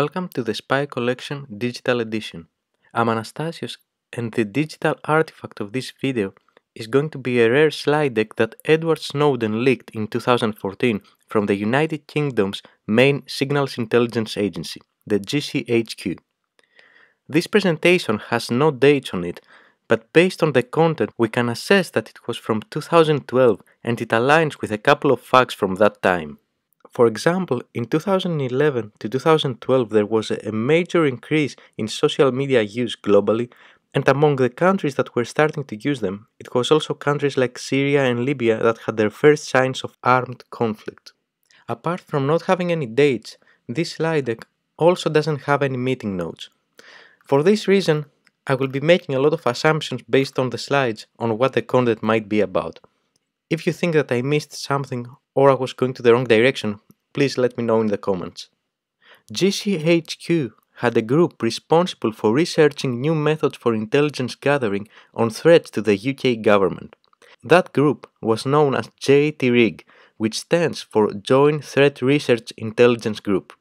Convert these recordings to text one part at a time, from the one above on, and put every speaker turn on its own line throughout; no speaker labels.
Welcome to the Spy Collection Digital Edition. I'm Anastasios and the digital artifact of this video is going to be a rare slide deck that Edward Snowden leaked in 2014 from the United Kingdom's main signals intelligence agency, the GCHQ. This presentation has no dates on it, but based on the content we can assess that it was from 2012 and it aligns with a couple of facts from that time. For example, in 2011 to 2012 there was a major increase in social media use globally and among the countries that were starting to use them, it was also countries like Syria and Libya that had their first signs of armed conflict. Apart from not having any dates, this slide deck also doesn't have any meeting notes. For this reason, I will be making a lot of assumptions based on the slides on what the content might be about. If you think that I missed something or I was going to the wrong direction, please let me know in the comments. GCHQ had a group responsible for researching new methods for intelligence gathering on threats to the UK government. That group was known as JTRIG, which stands for Joint Threat Research Intelligence Group.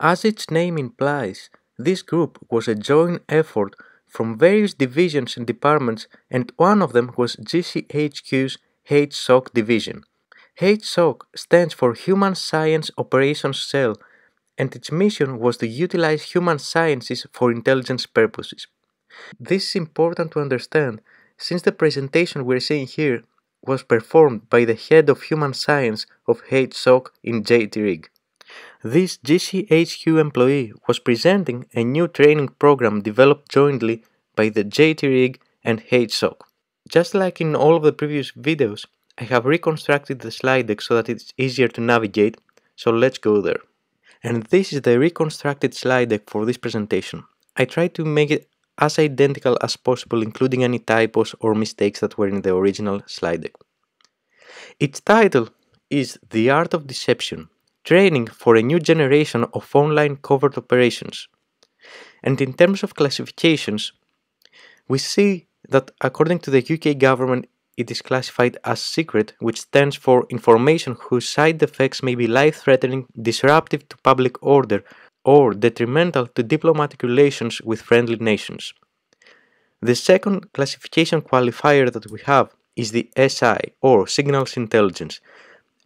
As its name implies, this group was a joint effort from various divisions and departments, and one of them was GCHQ's HSOC division. HSOC stands for Human Science Operations Cell, and its mission was to utilize human sciences for intelligence purposes. This is important to understand since the presentation we're seeing here was performed by the head of human science of HSOC in JTRIG. This GCHQ employee was presenting a new training program developed jointly by the JTRIG and HSOC. Just like in all of the previous videos, I have reconstructed the slide deck so that it's easier to navigate, so let's go there. And this is the reconstructed slide deck for this presentation. I tried to make it as identical as possible including any typos or mistakes that were in the original slide deck. Its title is The Art of Deception, Training for a New Generation of Online Covert Operations. And in terms of classifications, we see that according to the UK government it is classified as secret, which stands for information whose side effects may be life-threatening, disruptive to public order, or detrimental to diplomatic relations with friendly nations. The second classification qualifier that we have is the SI, or Signals Intelligence,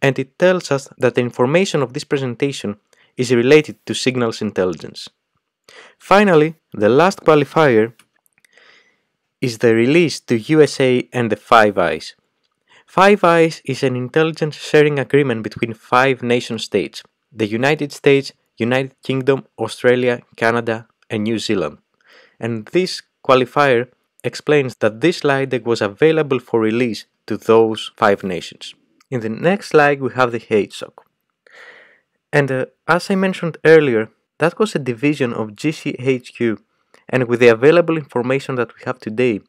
and it tells us that the information of this presentation is related to signals intelligence. Finally, the last qualifier is the release to USA and the Five Eyes. Five Eyes is an intelligence sharing agreement between five nation states the United States, United Kingdom, Australia, Canada, and New Zealand. And this qualifier explains that this slide deck was available for release to those five nations. In the next slide, we have the HSOC. And uh, as I mentioned earlier, that was a division of GCHQ and with the available information that we have today,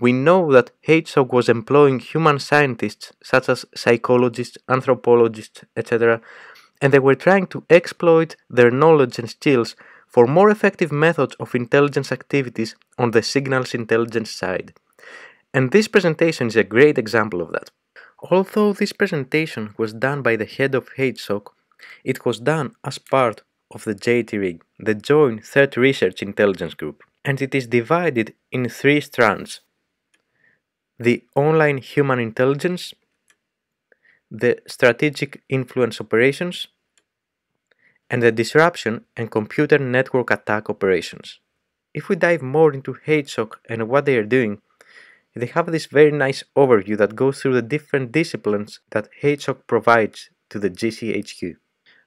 we know that HSOC was employing human scientists such as psychologists, anthropologists, etc., and they were trying to exploit their knowledge and skills for more effective methods of intelligence activities on the signals intelligence side. And this presentation is a great example of that. Although this presentation was done by the head of HSOC, it was done as part of the JTRIG, the Joint Threat Research Intelligence Group, and it is divided in three strands the online human intelligence, the strategic influence operations, and the disruption and computer network attack operations. If we dive more into HSOC and what they are doing, they have this very nice overview that goes through the different disciplines that HSOC provides to the GCHQ.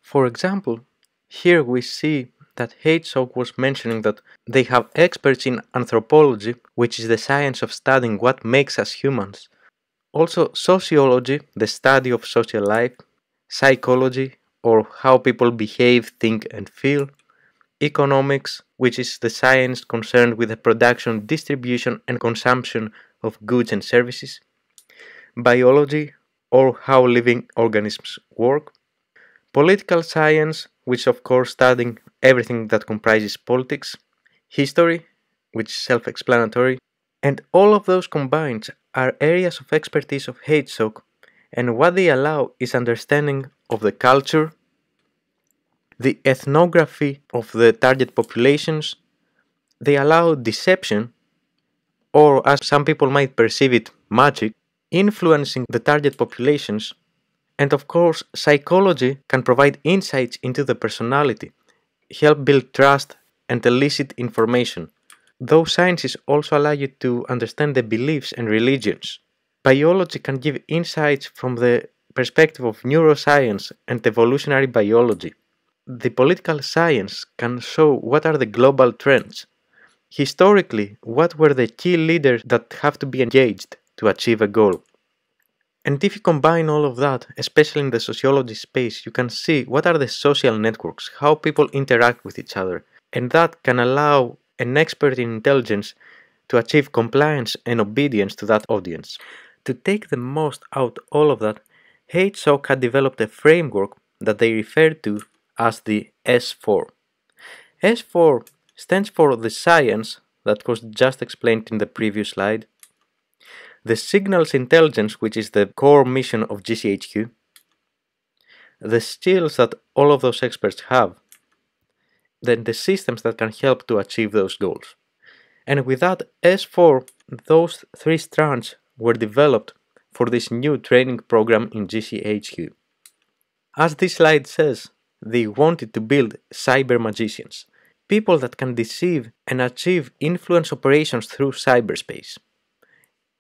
For example, here we see that HSOC was mentioning that they have experts in anthropology, which is the science of studying what makes us humans. Also, sociology, the study of social life, psychology, or how people behave, think, and feel, economics, which is the science concerned with the production, distribution, and consumption of goods and services, biology, or how living organisms work, political science, which of course studying everything that comprises politics, history, which is self-explanatory, and all of those combined are areas of expertise of HSOC, and what they allow is understanding of the culture, the ethnography of the target populations, they allow deception, or as some people might perceive it, magic, influencing the target populations. And of course, psychology can provide insights into the personality, help build trust, and elicit information. Those sciences also allow you to understand the beliefs and religions. Biology can give insights from the perspective of neuroscience and evolutionary biology. The political science can show what are the global trends. Historically, what were the key leaders that have to be engaged to achieve a goal? And if you combine all of that, especially in the sociology space, you can see what are the social networks, how people interact with each other, and that can allow an expert in intelligence to achieve compliance and obedience to that audience. To take the most out all of that, HSOC had developed a framework that they referred to as the S4. S4 stands for the science that was just explained in the previous slide, the signals intelligence, which is the core mission of GCHQ, the skills that all of those experts have, then the systems that can help to achieve those goals. And with that S4, those three strands were developed for this new training program in GCHQ. As this slide says, they wanted to build cyber magicians, people that can deceive and achieve influence operations through cyberspace.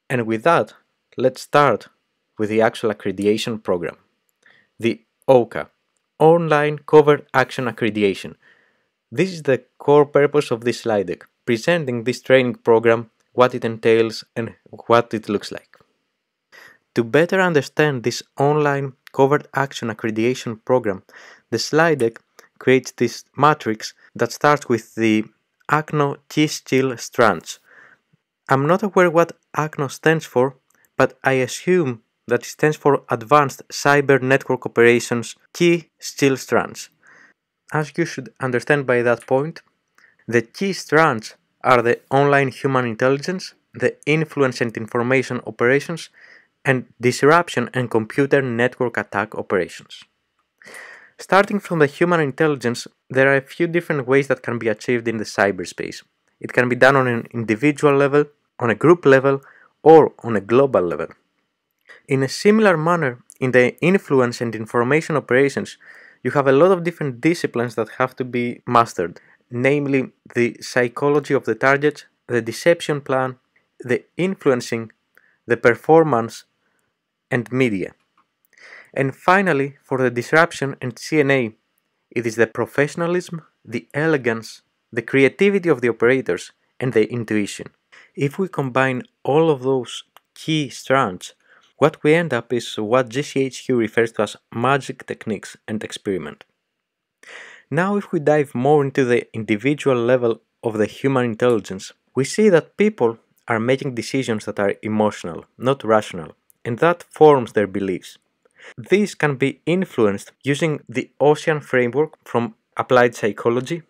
And with that, let's start with the actual accreditation program. The OCA, Online Covert Action Accreditation. This is the core purpose of this slide deck, presenting this training program, what it entails and what it looks like. To better understand this online covert action accreditation program, the slide deck creates this matrix that starts with the ACNO T-Skill strands, I'm not aware what ACNO stands for, but I assume that it stands for Advanced Cyber Network Operations Key Skill Strands. As you should understand by that point, the key strands are the online human intelligence, the influence and information operations, and disruption and computer network attack operations. Starting from the human intelligence, there are a few different ways that can be achieved in the cyberspace. It can be done on an individual level, on a group level, or on a global level. In a similar manner, in the influence and information operations, you have a lot of different disciplines that have to be mastered, namely the psychology of the target, the deception plan, the influencing, the performance, and media. And finally, for the disruption and CNA, it is the professionalism, the elegance, the creativity of the operators, and the intuition. If we combine all of those key strands, what we end up is what GCHQ refers to as magic techniques and experiment. Now if we dive more into the individual level of the human intelligence, we see that people are making decisions that are emotional, not rational, and that forms their beliefs. These can be influenced using the OCEAN framework from applied psychology,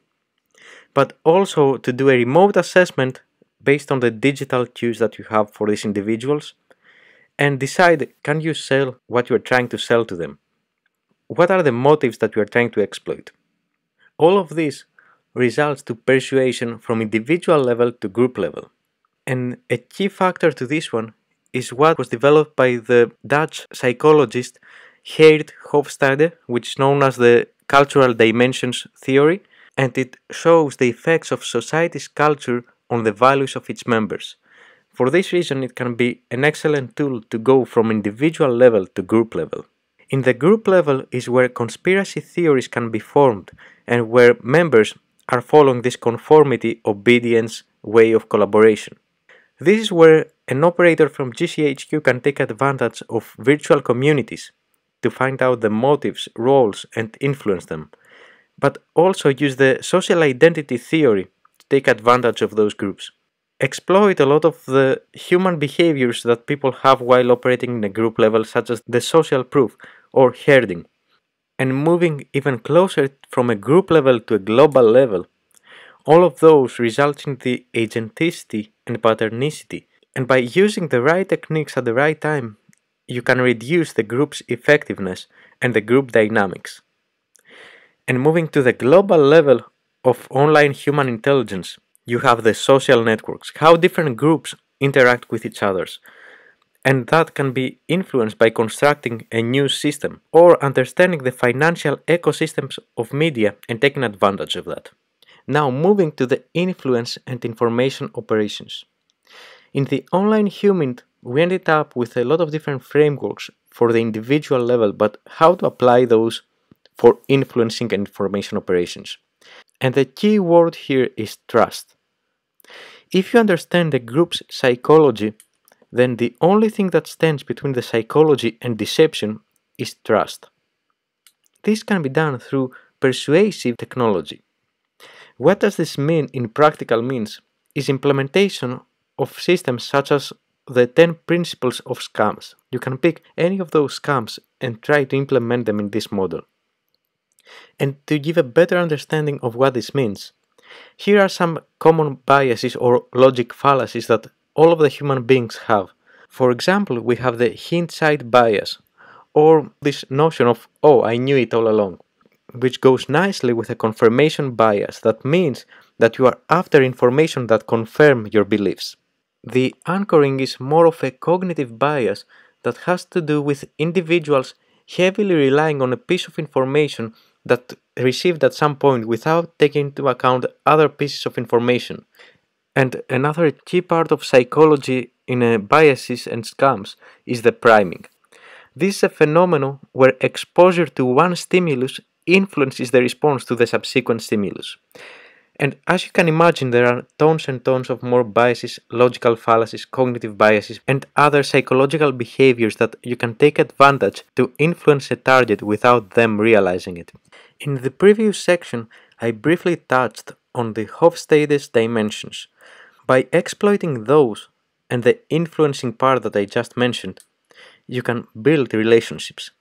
but also to do a remote assessment based on the digital cues that you have for these individuals and decide can you sell what you are trying to sell to them? What are the motives that you are trying to exploit? All of this results to persuasion from individual level to group level. And a key factor to this one is what was developed by the Dutch psychologist Geert Hofstede, which is known as the cultural dimensions theory, and it shows the effects of society's culture on the values of its members. For this reason, it can be an excellent tool to go from individual level to group level. In the group level is where conspiracy theories can be formed and where members are following this conformity obedience way of collaboration. This is where an operator from GCHQ can take advantage of virtual communities to find out the motives, roles, and influence them, but also use the social identity theory to take advantage of those groups. Exploit a lot of the human behaviors that people have while operating in a group level, such as the social proof or herding. And moving even closer from a group level to a global level, all of those result in the agenticity and patternicity. And by using the right techniques at the right time, you can reduce the group's effectiveness and the group dynamics. And moving to the global level of online human intelligence, you have the social networks, how different groups interact with each others. And that can be influenced by constructing a new system or understanding the financial ecosystems of media and taking advantage of that. Now, moving to the influence and information operations. In the online human, we ended up with a lot of different frameworks for the individual level, but how to apply those for influencing information operations. And the key word here is trust. If you understand the group's psychology, then the only thing that stands between the psychology and deception is trust. This can be done through persuasive technology. What does this mean in practical means is implementation of systems such as the 10 principles of scams. You can pick any of those scams and try to implement them in this model. And to give a better understanding of what this means, here are some common biases or logic fallacies that all of the human beings have. For example, we have the hindsight bias, or this notion of, oh, I knew it all along, which goes nicely with a confirmation bias. That means that you are after information that confirm your beliefs. The anchoring is more of a cognitive bias that has to do with individuals heavily relying on a piece of information that received at some point without taking into account other pieces of information. And another key part of psychology in uh, biases and scams is the priming. This is a phenomenon where exposure to one stimulus influences the response to the subsequent stimulus. And as you can imagine, there are tons and tons of more biases, logical fallacies, cognitive biases, and other psychological behaviors that you can take advantage to influence a target without them realizing it. In the previous section, I briefly touched on the Hofstede's dimensions. By exploiting those and the influencing part that I just mentioned, you can build relationships.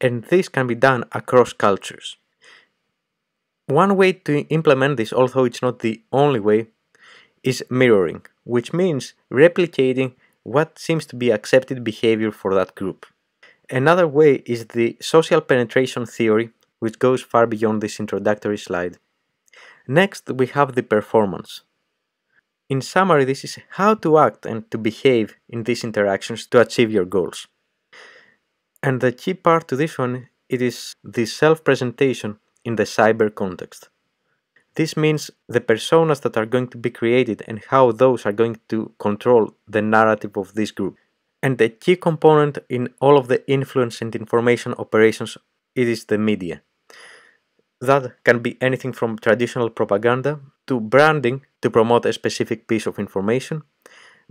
And this can be done across cultures. One way to implement this, although it's not the only way, is mirroring, which means replicating what seems to be accepted behavior for that group. Another way is the social penetration theory, which goes far beyond this introductory slide. Next, we have the performance. In summary, this is how to act and to behave in these interactions to achieve your goals. And the key part to this one, it is the self-presentation in the cyber context. This means the personas that are going to be created and how those are going to control the narrative of this group. And the key component in all of the influence and information operations it is the media. That can be anything from traditional propaganda to branding to promote a specific piece of information,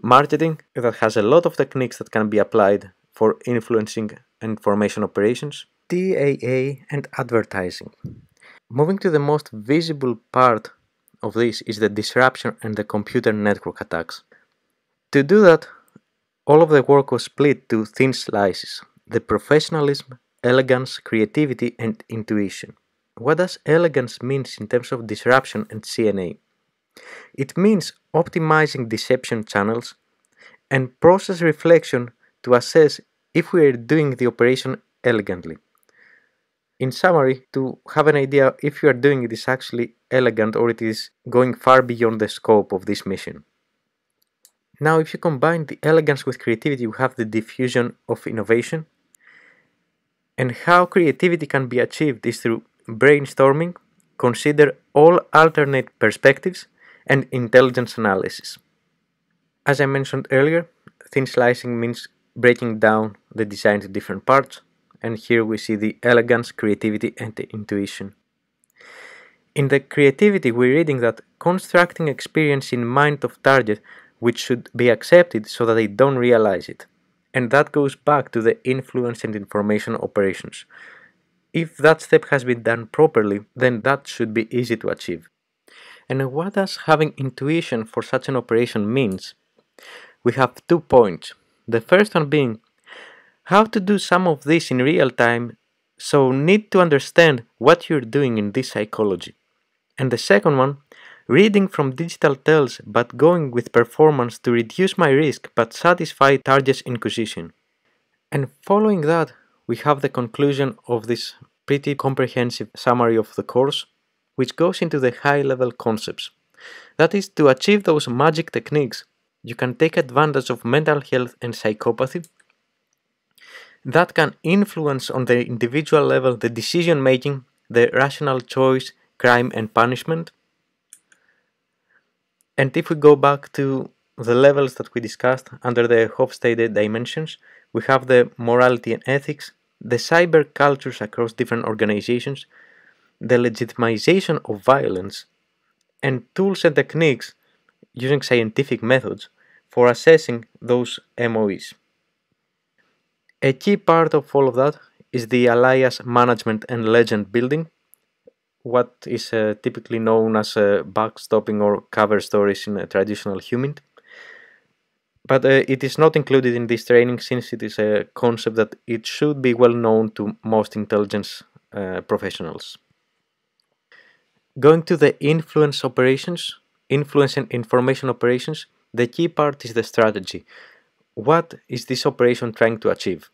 marketing that has a lot of techniques that can be applied for influencing information operations, TAA and advertising. Moving to the most visible part of this is the disruption and the computer network attacks. To do that, all of the work was split to thin slices the professionalism, elegance, creativity, and intuition. What does elegance mean in terms of disruption and CNA? It means optimizing deception channels and process reflection to assess if we are doing the operation elegantly. In summary, to have an idea if you are doing it is actually elegant or it is going far beyond the scope of this mission. Now, if you combine the elegance with creativity, you have the diffusion of innovation. And how creativity can be achieved is through brainstorming, consider all alternate perspectives, and intelligence analysis. As I mentioned earlier, thin slicing means breaking down the design to different parts, and here we see the elegance, creativity, and intuition. In the creativity, we're reading that constructing experience in mind of target which should be accepted so that they don't realize it. And that goes back to the influence and information operations. If that step has been done properly, then that should be easy to achieve. And what does having intuition for such an operation means? We have two points. The first one being how to do some of this in real time, so need to understand what you're doing in this psychology. And the second one, reading from digital tells but going with performance to reduce my risk but satisfy target's inquisition. And following that, we have the conclusion of this pretty comprehensive summary of the course, which goes into the high level concepts. That is, to achieve those magic techniques, you can take advantage of mental health and psychopathy that can influence on the individual level the decision making, the rational choice, crime and punishment. And if we go back to the levels that we discussed under the Hofstede dimensions, we have the morality and ethics, the cyber cultures across different organizations, the legitimization of violence, and tools and techniques using scientific methods for assessing those MOEs. A key part of all of that is the alias management and legend building, what is uh, typically known as uh, backstopping or cover stories in traditional HUMINT. But uh, it is not included in this training since it is a concept that it should be well known to most intelligence uh, professionals. Going to the influence operations, influence and information operations, the key part is the strategy. What is this operation trying to achieve?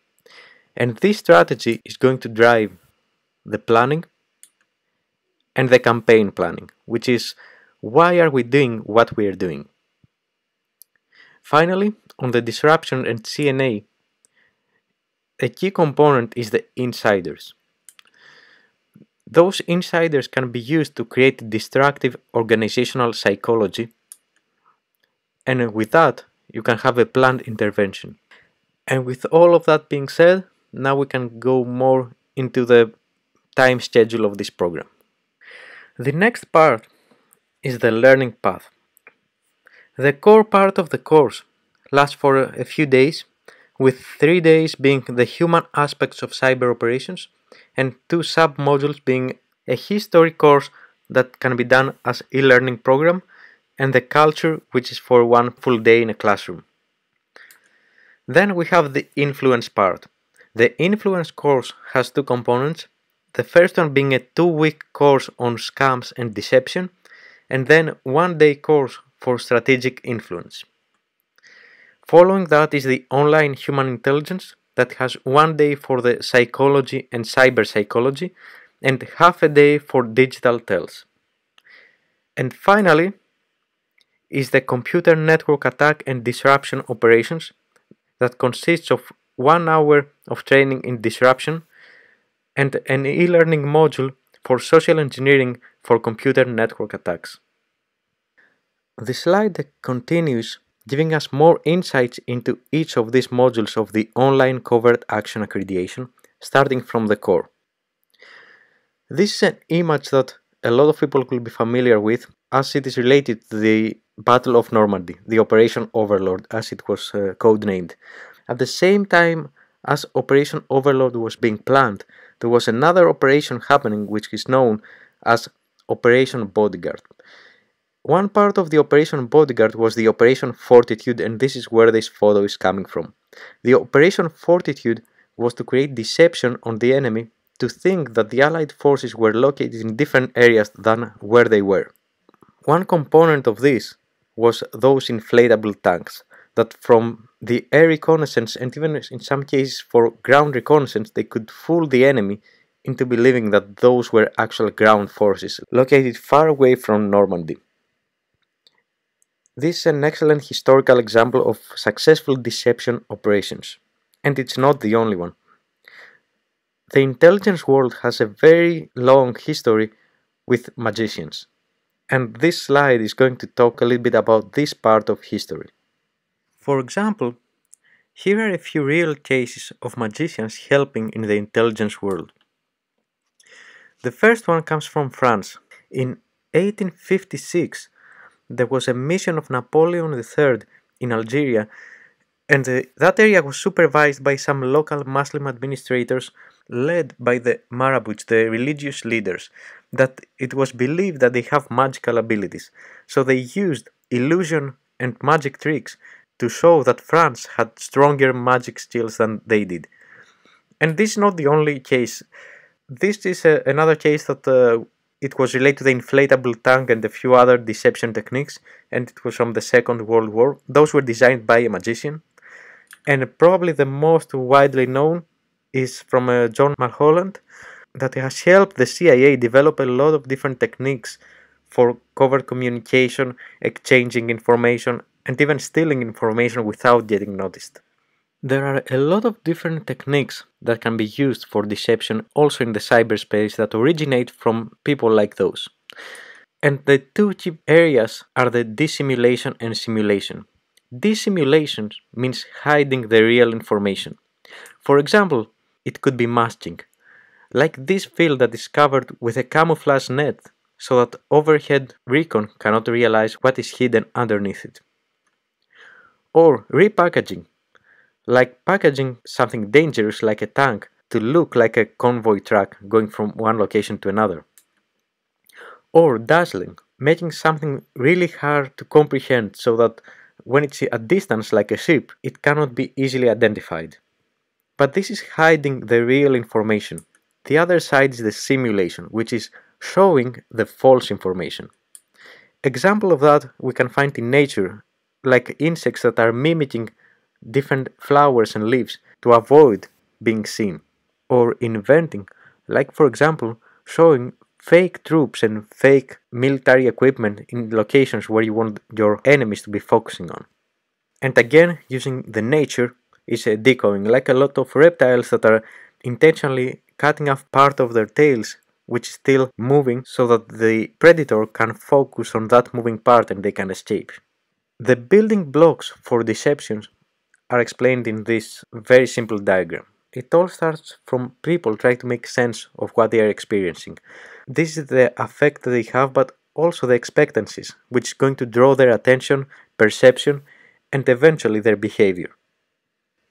And this strategy is going to drive the planning and the campaign planning, which is why are we doing what we are doing? Finally, on the disruption and CNA, a key component is the insiders. Those insiders can be used to create destructive organizational psychology, and with that, you can have a planned intervention. And with all of that being said, now we can go more into the time schedule of this program. The next part is the learning path. The core part of the course lasts for a few days, with three days being the human aspects of cyber operations and two sub-modules being a history course that can be done as e-learning program and the culture which is for one full day in a classroom. Then we have the influence part. The influence course has two components, the first one being a two-week course on scams and deception, and then one day course for strategic influence. Following that is the online human intelligence that has one day for the psychology and cyber psychology and half a day for digital tells. And finally is the computer network attack and disruption operations that consists of one hour of training in disruption and an e-learning module for social engineering for computer network attacks. The slide continues giving us more insights into each of these modules of the online covert action accreditation, starting from the core. This is an image that a lot of people will be familiar with as it is related to the Battle of Normandy, the Operation Overlord as it was uh, codenamed. At the same time as Operation Overlord was being planned, there was another operation happening which is known as Operation Bodyguard. One part of the Operation Bodyguard was the Operation Fortitude and this is where this photo is coming from. The Operation Fortitude was to create deception on the enemy to think that the Allied forces were located in different areas than where they were. One component of this was those inflatable tanks that from the air reconnaissance and even in some cases for ground reconnaissance they could fool the enemy into believing that those were actual ground forces located far away from Normandy. This is an excellent historical example of successful deception operations, and it's not the only one. The intelligence world has a very long history with magicians, and this slide is going to talk a little bit about this part of history. For example, here are a few real cases of magicians helping in the intelligence world. The first one comes from France. In 1856, there was a mission of Napoleon III in Algeria, and that area was supervised by some local Muslim administrators led by the marabouts, the religious leaders, that it was believed that they have magical abilities. So they used illusion and magic tricks to show that France had stronger magic skills than they did. And this is not the only case. This is a, another case that uh, it was related to the inflatable tank and a few other deception techniques, and it was from the Second World War. Those were designed by a magician. And probably the most widely known is from uh, John Mulholland, that has helped the CIA develop a lot of different techniques for covert communication, exchanging information, and even stealing information without getting noticed. There are a lot of different techniques that can be used for deception also in the cyberspace that originate from people like those. And the two key areas are the dissimulation and simulation. Dissimulation means hiding the real information. For example, it could be masking, like this field that is covered with a camouflage net so that overhead recon cannot realize what is hidden underneath it. Or repackaging, like packaging something dangerous like a tank to look like a convoy truck going from one location to another. Or dazzling, making something really hard to comprehend so that when it's at distance like a ship, it cannot be easily identified. But this is hiding the real information. The other side is the simulation, which is showing the false information. Example of that we can find in nature, like insects that are mimicking different flowers and leaves to avoid being seen, or inventing, like for example, showing fake troops and fake military equipment in locations where you want your enemies to be focusing on. And again, using the nature is a decoying, like a lot of reptiles that are intentionally cutting off part of their tails which is still moving so that the predator can focus on that moving part and they can escape. The building blocks for deceptions are explained in this very simple diagram. It all starts from people trying to make sense of what they are experiencing. This is the effect they have, but also the expectancies, which is going to draw their attention, perception, and eventually their behavior.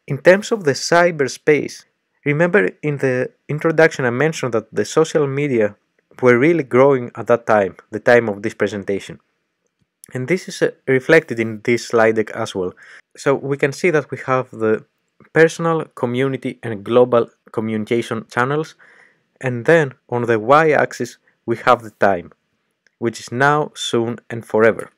In terms of the cyberspace, remember in the introduction I mentioned that the social media were really growing at that time, the time of this presentation. And this is uh, reflected in this slide deck as well. So we can see that we have the personal, community and global communication channels. And then on the y-axis, we have the time, which is now, soon and forever.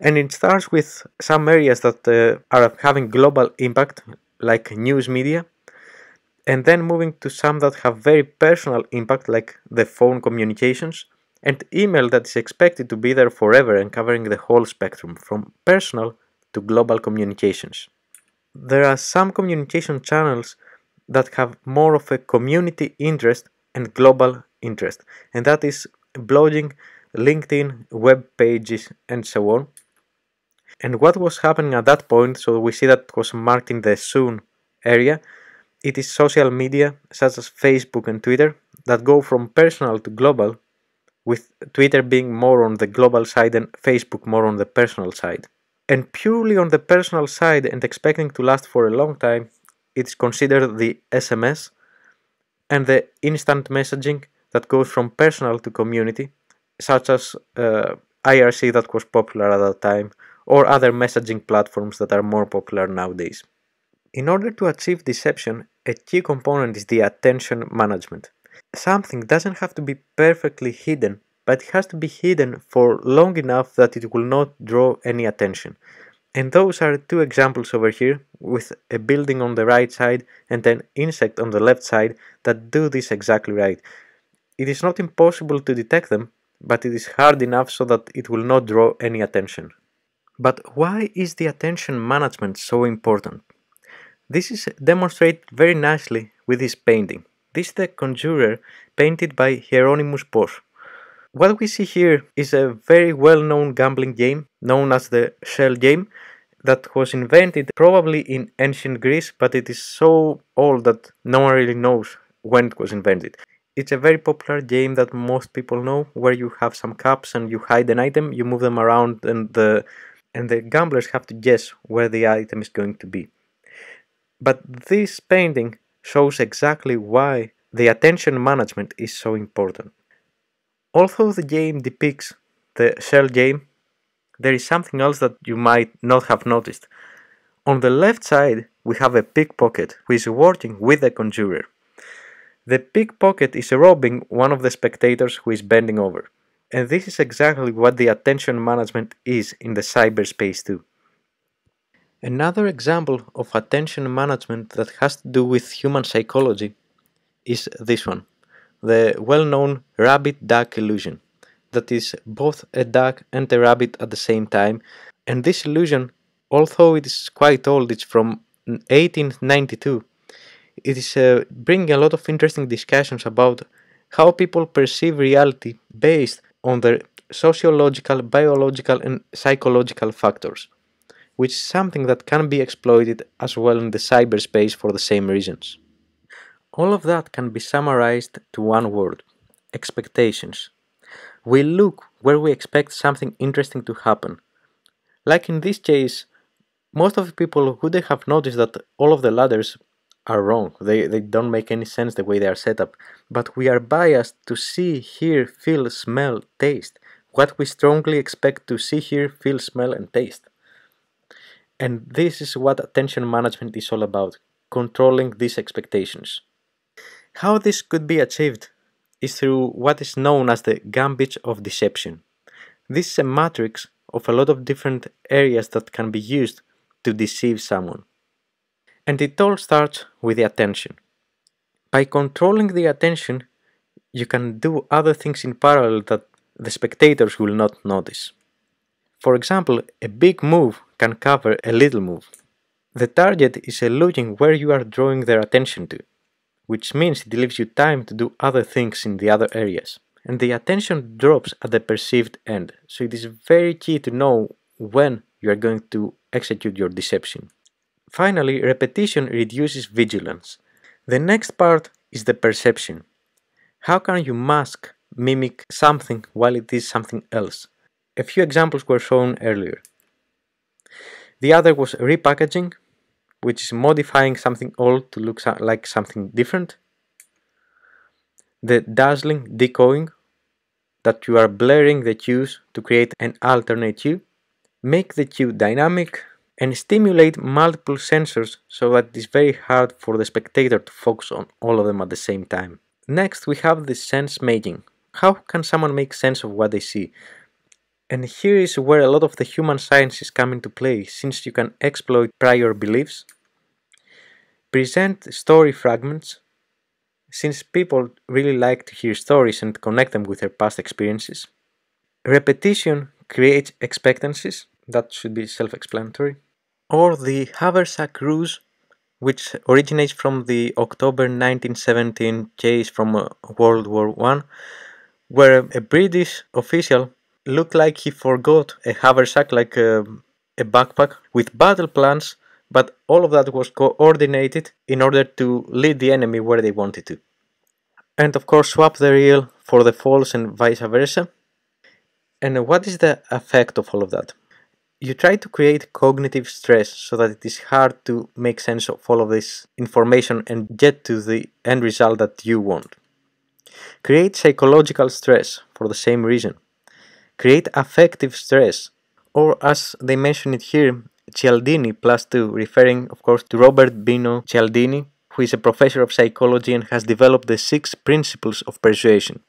And it starts with some areas that uh, are having global impact, like news media, and then moving to some that have very personal impact, like the phone communications, and email that is expected to be there forever and covering the whole spectrum from personal to global communications. There are some communication channels that have more of a community interest and global interest, and that is blogging, LinkedIn, web pages, and so on. And what was happening at that point, so we see that was marked in the soon area, it is social media such as Facebook and Twitter that go from personal to global with Twitter being more on the global side and Facebook more on the personal side. And purely on the personal side and expecting to last for a long time, it's considered the SMS and the instant messaging that goes from personal to community, such as uh, IRC that was popular at that time, or other messaging platforms that are more popular nowadays. In order to achieve deception, a key component is the attention management. Something doesn't have to be perfectly hidden, but it has to be hidden for long enough that it will not draw any attention. And those are two examples over here, with a building on the right side and an insect on the left side that do this exactly right. It is not impossible to detect them, but it is hard enough so that it will not draw any attention. But why is the attention management so important? This is demonstrated very nicely with this painting. This is the Conjurer painted by Hieronymus Bosch. What we see here is a very well-known gambling game known as the shell game that was invented probably in ancient Greece but it is so old that no one really knows when it was invented. It's a very popular game that most people know where you have some cups and you hide an item, you move them around and the and the gamblers have to guess where the item is going to be. But this painting shows exactly why the attention management is so important. Although the game depicts the shell game, there is something else that you might not have noticed. On the left side, we have a pickpocket who is working with the conjurer. The pickpocket is robbing one of the spectators who is bending over. And this is exactly what the attention management is in the cyberspace too. Another example of attention management that has to do with human psychology is this one. the well-known rabbit-duck illusion, that is both a duck and a rabbit at the same time, and this illusion, although it is quite old, it's from 1892, it is uh, bringing a lot of interesting discussions about how people perceive reality based on their sociological, biological, and psychological factors, which is something that can be exploited as well in the cyberspace for the same reasons. All of that can be summarized to one word expectations. We look where we expect something interesting to happen. Like in this case, most of the people wouldn't have noticed that all of the ladders are wrong. They, they don't make any sense the way they are set up. But we are biased to see, hear, feel, smell, taste what we strongly expect to see, hear, feel, smell, and taste. And this is what attention management is all about controlling these expectations. How this could be achieved is through what is known as the gambit of deception. This is a matrix of a lot of different areas that can be used to deceive someone. And it all starts with the attention. By controlling the attention, you can do other things in parallel that the spectators will not notice. For example, a big move can cover a little move. The target is looking where you are drawing their attention to, which means it leaves you time to do other things in the other areas. And the attention drops at the perceived end, so it is very key to know when you are going to execute your deception. Finally, repetition reduces vigilance. The next part is the perception. How can you mask, mimic something while it is something else? A few examples were shown earlier. The other was repackaging, which is modifying something old to look like something different. The dazzling decoying, that you are blurring the cues to create an alternate cue. Make the cue dynamic and stimulate multiple sensors so that it is very hard for the spectator to focus on all of them at the same time. Next we have the sense making. How can someone make sense of what they see? And here is where a lot of the human sciences come into play, since you can exploit prior beliefs, present story fragments, since people really like to hear stories and connect them with their past experiences. Repetition creates expectancies, that should be self-explanatory. Or the Haversack ruse, which originates from the October 1917 case from uh, World War I, where a British official looked like he forgot a haversack, like a, a backpack, with battle plans, but all of that was coordinated in order to lead the enemy where they wanted to. And of course, swap the real for the false and vice versa. And what is the effect of all of that? You try to create cognitive stress so that it is hard to make sense of all of this information and get to the end result that you want. Create psychological stress for the same reason. Create affective stress, or as they mention it here, Cialdini plus two, referring of course to Robert Beno Cialdini, who is a professor of psychology and has developed the six principles of persuasion.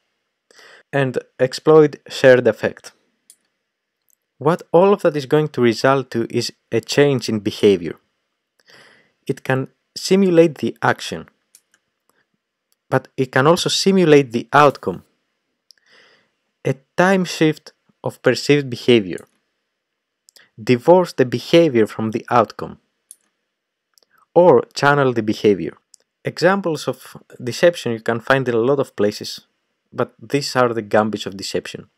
And exploit shared effect. What all of that is going to result to is a change in behavior. It can simulate the action, but it can also simulate the outcome. A time shift of perceived behavior. Divorce the behavior from the outcome. Or channel the behavior. Examples of deception you can find in a lot of places, but these are the gambits of deception.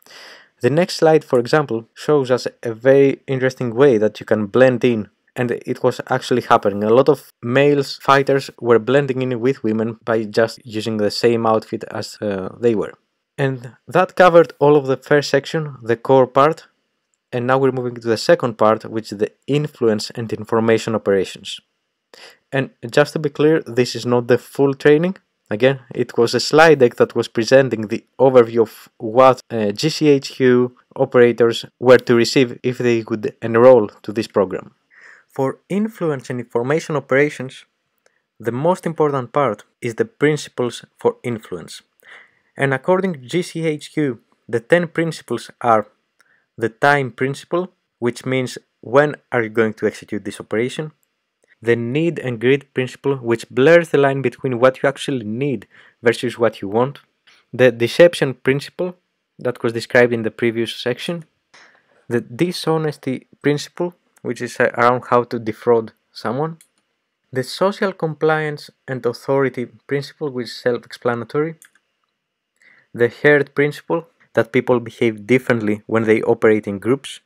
The next slide, for example, shows us a very interesting way that you can blend in and it was actually happening. A lot of males fighters were blending in with women by just using the same outfit as uh, they were. And that covered all of the first section, the core part, and now we're moving to the second part, which is the influence and information operations. And just to be clear, this is not the full training, Again, it was a slide deck that was presenting the overview of what uh, GCHQ operators were to receive if they would enroll to this program. For influence and information operations, the most important part is the principles for influence. And according to GCHQ, the 10 principles are the time principle, which means when are you going to execute this operation, the need and greed principle, which blurs the line between what you actually need versus what you want. the deception principle that was described in the previous section, the dishonesty principle, which is around how to defraud someone, the social compliance and authority principle, which is self explanatory, the herd principle, that people behave differently when they operate in groups,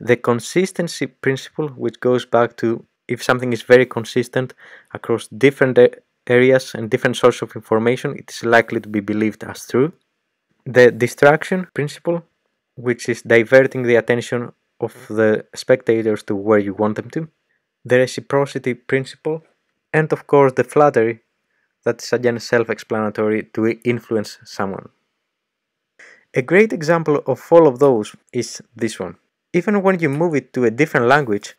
the consistency principle, which goes back to if something is very consistent across different areas and different sources of information, it is likely to be believed as true. The distraction principle, which is diverting the attention of the spectators to where you want them to. The reciprocity principle, and of course the flattery, that is again self explanatory to influence someone. A great example of all of those is this one. Even when you move it to a different language,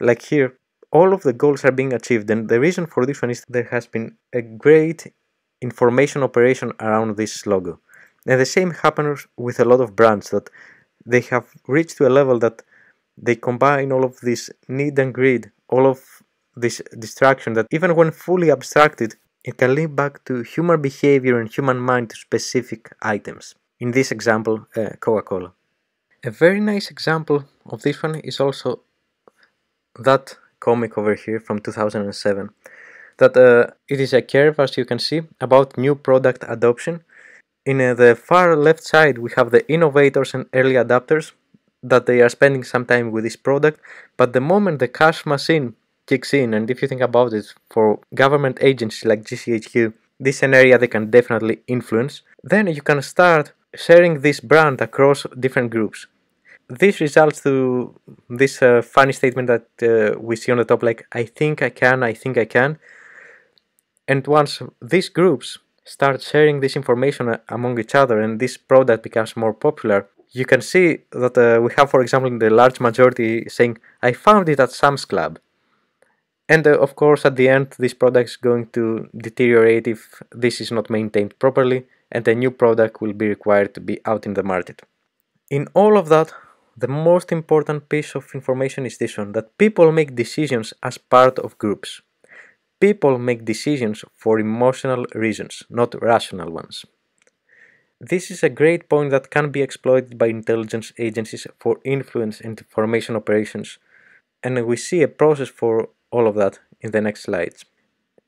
like here, all of the goals are being achieved and the reason for this one is there has been a great information operation around this logo. And the same happens with a lot of brands that they have reached to a level that they combine all of this need and greed, all of this distraction that even when fully abstracted, it can link back to human behavior and human mind to specific items. In this example, uh, Coca-Cola. A very nice example of this one is also that comic over here from 2007 that uh, it is a curve as you can see about new product adoption in uh, the far left side we have the innovators and early adapters that they are spending some time with this product but the moment the cash machine kicks in and if you think about it for government agencies like GCHQ this is an area they can definitely influence then you can start sharing this brand across different groups this results to this uh, funny statement that uh, we see on the top like I think I can, I think I can. And once these groups start sharing this information uh, among each other and this product becomes more popular, you can see that uh, we have, for example, in the large majority saying, I found it at Sam's Club. And uh, of course, at the end, this product is going to deteriorate if this is not maintained properly, and a new product will be required to be out in the market. In all of that, the most important piece of information is this one that people make decisions as part of groups. People make decisions for emotional reasons, not rational ones. This is a great point that can be exploited by intelligence agencies for influence and information operations, and we see a process for all of that in the next slides.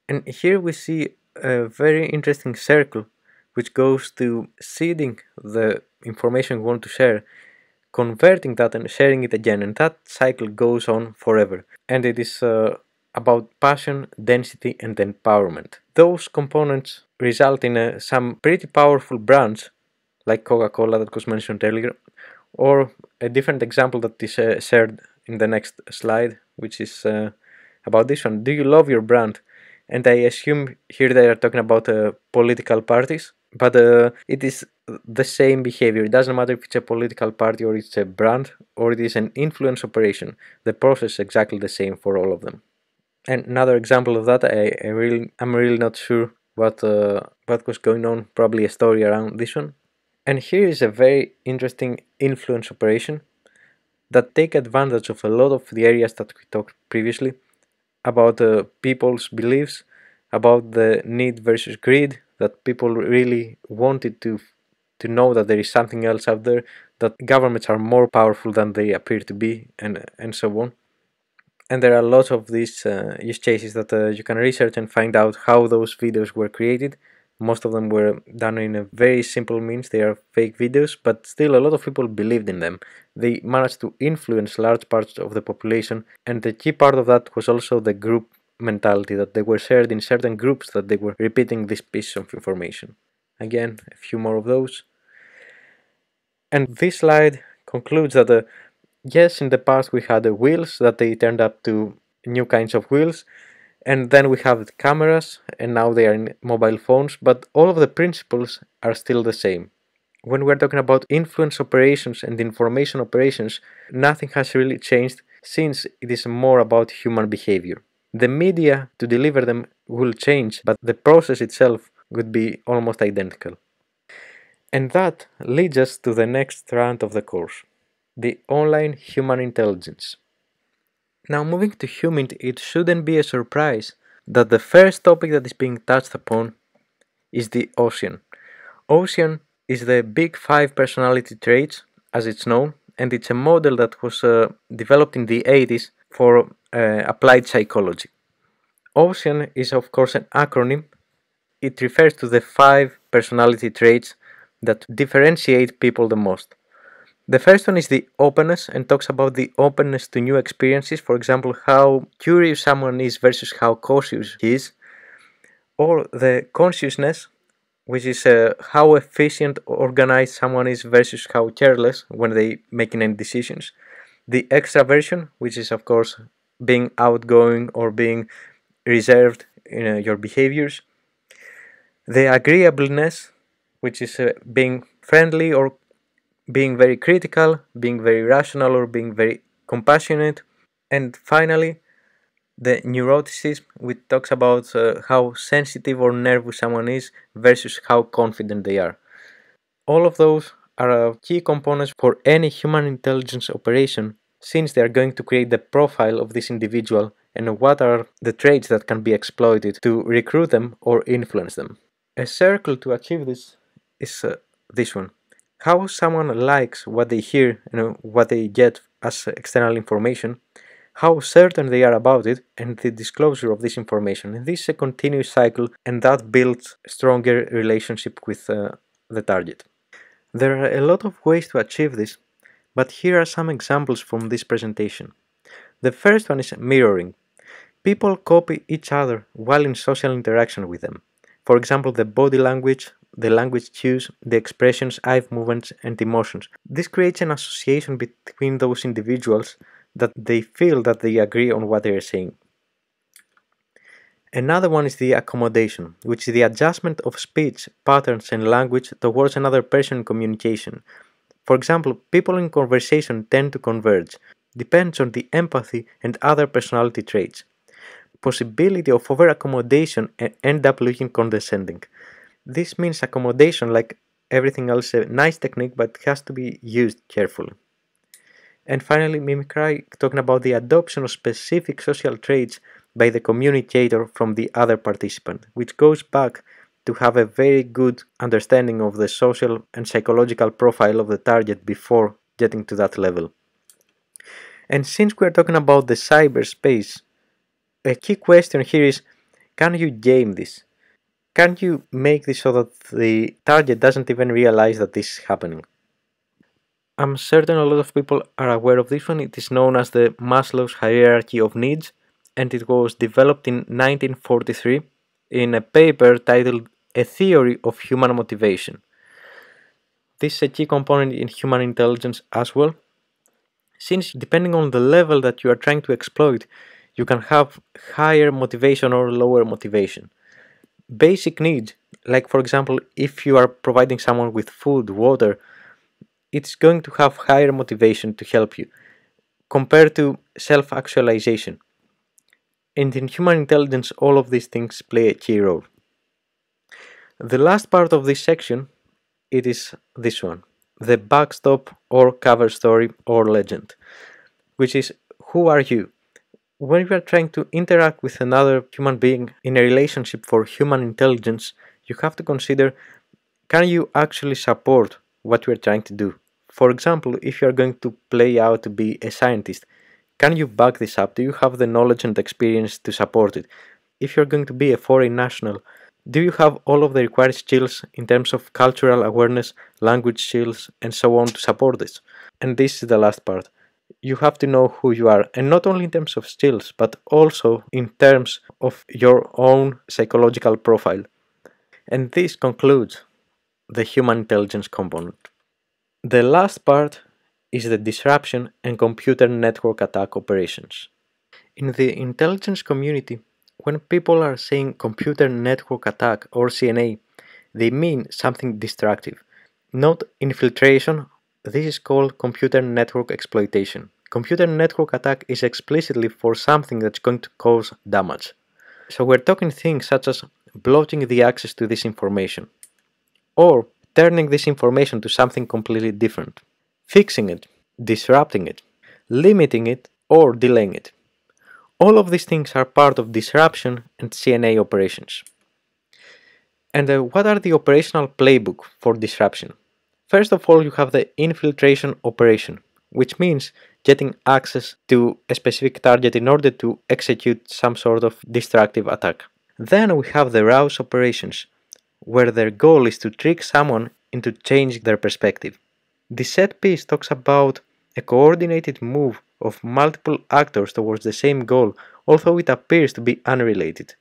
And here we see a very interesting circle which goes to seeding the information we want to share converting that and sharing it again and that cycle goes on forever and it is uh, about passion density and empowerment those components result in uh, some pretty powerful brands like coca-cola that was mentioned earlier or a different example that is uh, shared in the next slide which is uh, about this one do you love your brand and i assume here they are talking about uh, political parties but uh, it is the same behavior. It doesn't matter if it's a political party or it's a brand or it is an influence operation. The process is exactly the same for all of them. And another example of that, I, I really, I'm really not sure what uh, what was going on. Probably a story around this one. And here is a very interesting influence operation that take advantage of a lot of the areas that we talked previously about uh, people's beliefs, about the need versus greed, that people really wanted to to know that there is something else out there, that governments are more powerful than they appear to be, and and so on. And there are lots of these uh, use cases that uh, you can research and find out how those videos were created. Most of them were done in a very simple means. They are fake videos, but still a lot of people believed in them. They managed to influence large parts of the population, and the key part of that was also the group mentality that they were shared in certain groups that they were repeating this piece of information. Again, a few more of those. And this slide concludes that uh, yes, in the past we had the wheels that they turned up to new kinds of wheels, and then we have the cameras, and now they are in mobile phones, but all of the principles are still the same. When we're talking about influence operations and information operations, nothing has really changed since it is more about human behavior. The media to deliver them will change, but the process itself would be almost identical. And that leads us to the next round of the course, the online human intelligence. Now moving to HUMINT, it shouldn't be a surprise that the first topic that is being touched upon is the ocean. Ocean is the big five personality traits, as it's known, and it's a model that was uh, developed in the 80s for uh, applied psychology. Ocean is, of course, an acronym. It refers to the five personality traits that differentiate people the most. The first one is the openness and talks about the openness to new experiences, for example, how curious someone is versus how cautious he is, or the consciousness, which is uh, how efficient organized someone is versus how careless when they making any decisions. The extraversion, which is of course being outgoing or being reserved in uh, your behaviors. The agreeableness, which is uh, being friendly or being very critical, being very rational or being very compassionate. And finally, the neuroticism, which talks about uh, how sensitive or nervous someone is versus how confident they are. All of those are uh, key components for any human intelligence operation since they are going to create the profile of this individual and what are the traits that can be exploited to recruit them or influence them. A circle to achieve this is uh, this one. How someone likes what they hear and what they get as external information how certain they are about it and the disclosure of this information. And this is a continuous cycle and that builds stronger relationship with uh, the target. There are a lot of ways to achieve this, but here are some examples from this presentation. The first one is mirroring. People copy each other while in social interaction with them. For example, the body language, the language cues, the expressions, eye movements, and emotions. This creates an association between those individuals that they feel that they agree on what they are saying. Another one is the accommodation, which is the adjustment of speech, patterns, and language towards another person in communication. For example, people in conversation tend to converge, depends on the empathy and other personality traits. Possibility of over accommodation end up looking condescending. This means accommodation, like everything else, a nice technique, but has to be used carefully. And finally, mimicry, talking about the adoption of specific social traits by the communicator from the other participant, which goes back to have a very good understanding of the social and psychological profile of the target before getting to that level. And since we're talking about the cyberspace, a key question here is can you game this? Can you make this so that the target doesn't even realize that this is happening? I'm certain a lot of people are aware of this one. It is known as the Maslow's hierarchy of needs and it was developed in 1943 in a paper titled A Theory of Human Motivation. This is a key component in human intelligence as well, since depending on the level that you are trying to exploit, you can have higher motivation or lower motivation. Basic needs, like for example, if you are providing someone with food, water, it's going to have higher motivation to help you compared to self actualization. And in human intelligence, all of these things play a key role. The last part of this section it is this one the backstop or cover story or legend, which is who are you? When you are trying to interact with another human being in a relationship for human intelligence, you have to consider can you actually support what you are trying to do? For example, if you are going to play out to be a scientist, can you back this up? Do you have the knowledge and experience to support it? If you're going to be a foreign national, do you have all of the required skills in terms of cultural awareness, language skills, and so on to support this? And this is the last part. You have to know who you are, and not only in terms of skills, but also in terms of your own psychological profile. And this concludes the human intelligence component. The last part is the disruption and computer network attack operations. In the intelligence community, when people are saying computer network attack or CNA, they mean something destructive, not infiltration. This is called computer network exploitation. Computer network attack is explicitly for something that's going to cause damage. So we're talking things such as blocking the access to this information, or turning this information to something completely different, fixing it, disrupting it, limiting it, or delaying it. All of these things are part of disruption and CNA operations. And uh, what are the operational playbook for disruption? First of all, you have the infiltration operation, which means getting access to a specific target in order to execute some sort of destructive attack. Then we have the rouse operations, where their goal is to trick someone into changing their perspective. The set piece talks about a coordinated move of multiple actors towards the same goal, although it appears to be unrelated.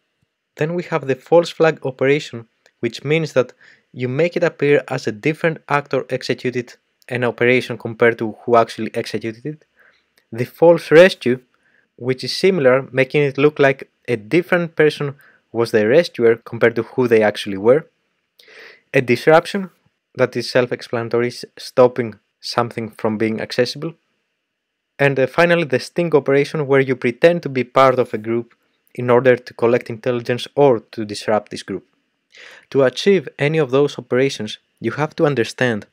Then we have the false flag operation, which means that you make it appear as a different actor executed an operation compared to who actually executed it. The false rescue, which is similar, making it look like a different person was the rescuer compared to who they actually were. A disruption, that is self explanatory, stopping something from being accessible. And uh, finally, the sting operation, where you pretend to be part of a group in order to collect intelligence or to disrupt this group. To achieve any of those operations, you have to understand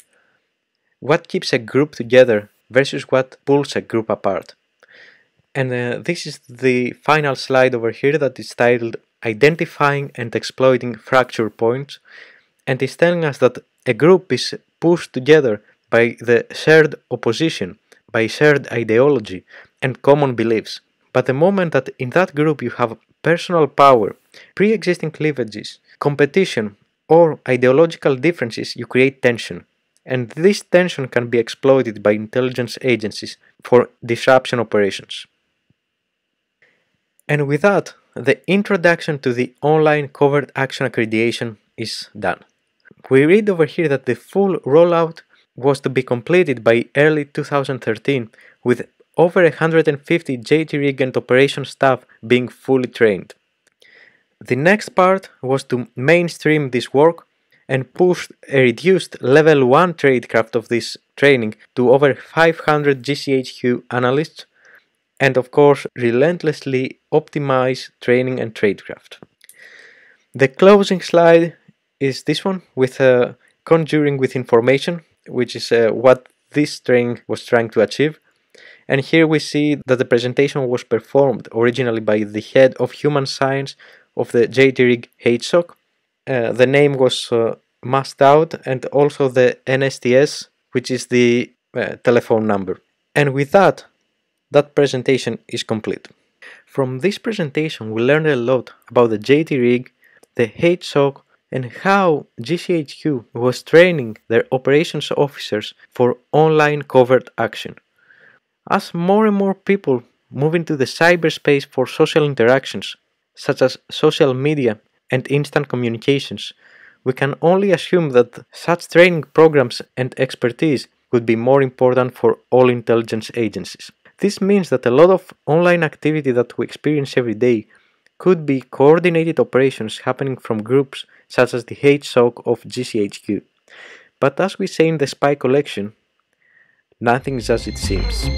what keeps a group together versus what pulls a group apart. And uh, this is the final slide over here that is titled Identifying and Exploiting Fracture Points and is telling us that a group is pushed together by the shared opposition, by shared ideology and common beliefs. But the moment that in that group you have personal power, pre existing cleavages, competition, or ideological differences, you create tension. And this tension can be exploited by intelligence agencies for disruption operations. And with that, the introduction to the online covert action accreditation is done. We read over here that the full rollout was to be completed by early 2013 with over 150 JT-RIG and operation staff being fully trained. The next part was to mainstream this work and push a reduced level 1 tradecraft of this training to over 500 GCHQ analysts and of course relentlessly optimize training and tradecraft. The closing slide is this one with uh, conjuring with information, which is uh, what this training was trying to achieve. And here we see that the presentation was performed originally by the head of human science of the JT-RIG HSOC. Uh, the name was uh, masked out and also the NSTS, which is the uh, telephone number. And with that, that presentation is complete. From this presentation, we learned a lot about the JT-RIG, the HSOC, and how GCHQ was training their operations officers for online covert action. As more and more people move into the cyberspace for social interactions, such as social media and instant communications, we can only assume that such training programs and expertise would be more important for all intelligence agencies. This means that a lot of online activity that we experience every day could be coordinated operations happening from groups such as the HSOC of GCHQ. But as we say in the spy collection, nothing is as it seems.